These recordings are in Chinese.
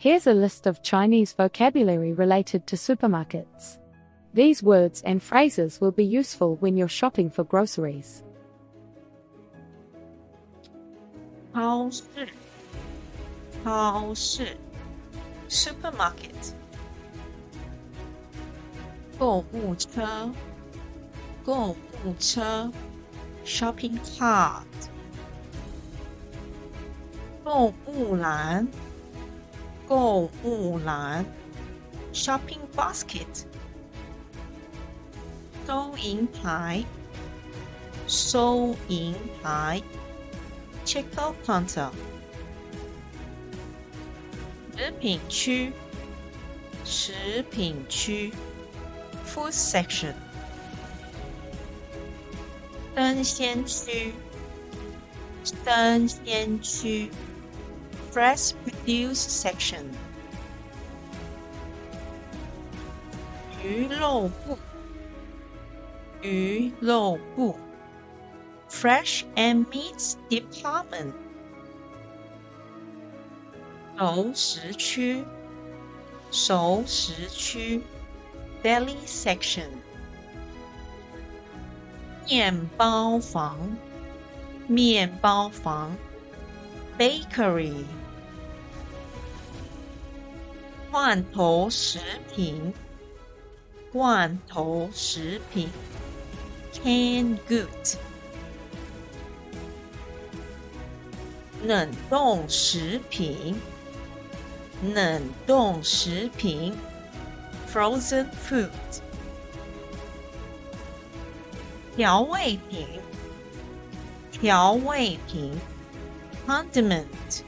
Here's a list of Chinese vocabulary related to supermarkets. These words and phrases will be useful when you're shopping for groceries. 超市，超市，supermarket。购物车，购物车，shopping cart。购物篮。购物篮 （shopping basket）、收银台（收银台）、checkout counter、食品区。食品区 （food section）、生鲜区、生鲜区。press produce section. Fresh and Meats Department，熟食区，熟食区，Deli Section，面包房，面包房。bakery，罐头食品，罐头食品，canned goods，冷冻食品，冷冻食品，frozen food，调味品，调味品。Condiment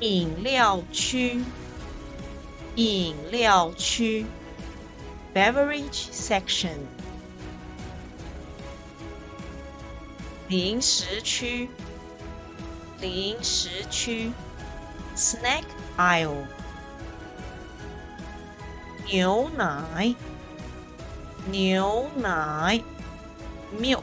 饮料区，饮料区，beverage section。零食区，零食区，snack aisle。牛奶，牛奶，milk。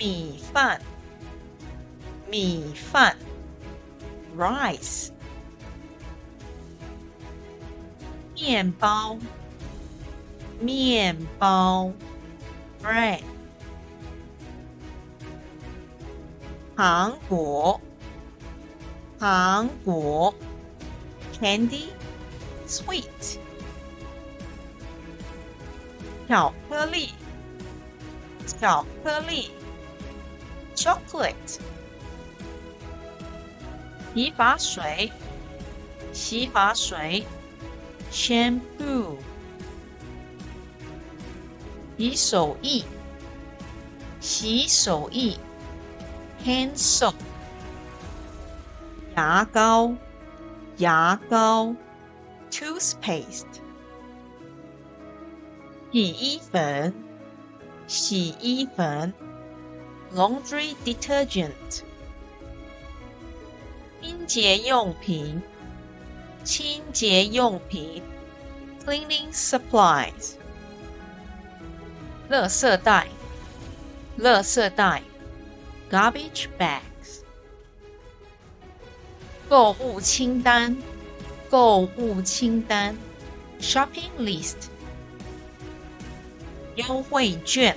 米饭，米饭，rice；面包，面包，bread；糖果，糖果，candy；sweet；巧克力，巧克力。Chocolate，洗发水，洗发水，Shampoo，洗手液，洗手液，Hand soap，牙膏，牙膏，Toothpaste，洗衣粉，洗衣粉。Laundry detergent，清洁用品，清洁用品，cleaning supplies，垃圾袋，垃圾袋，garbage bags，购物清单，购物清单，shopping list，优惠券。